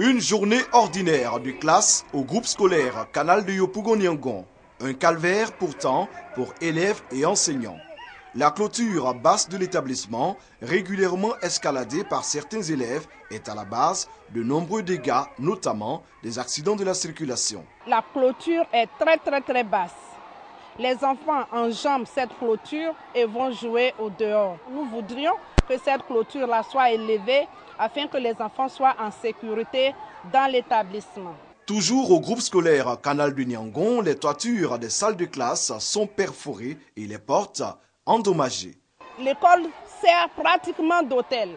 Une journée ordinaire du classe au groupe scolaire Canal de Yopougon-Nyangon. Un calvaire pourtant pour élèves et enseignants. La clôture basse de l'établissement, régulièrement escaladée par certains élèves, est à la base de nombreux dégâts, notamment des accidents de la circulation. La clôture est très très très basse. Les enfants enjambent cette clôture et vont jouer au dehors. Nous voudrions que cette clôture-là soit élevée afin que les enfants soient en sécurité dans l'établissement. Toujours au groupe scolaire Canal du Nyangon, les toitures des salles de classe sont perforées et les portes endommagées. L'école sert pratiquement d'hôtel.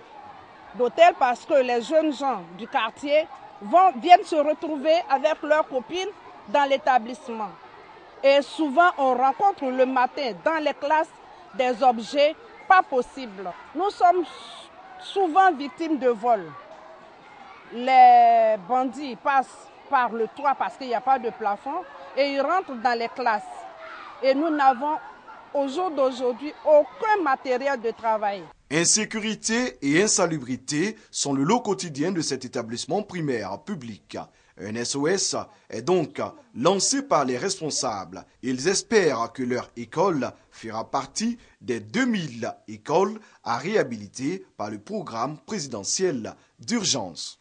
D'hôtel parce que les jeunes gens du quartier vont, viennent se retrouver avec leurs copines dans l'établissement. Et souvent, on rencontre le matin dans les classes des objets pas possibles. Nous sommes souvent victimes de vols. Les bandits passent par le toit parce qu'il n'y a pas de plafond et ils rentrent dans les classes. Et nous n'avons au jour d'aujourd'hui aucun matériel de travail. Insécurité et insalubrité sont le lot quotidien de cet établissement primaire public. Un SOS est donc lancé par les responsables. Ils espèrent que leur école fera partie des 2000 écoles à réhabiliter par le programme présidentiel d'urgence.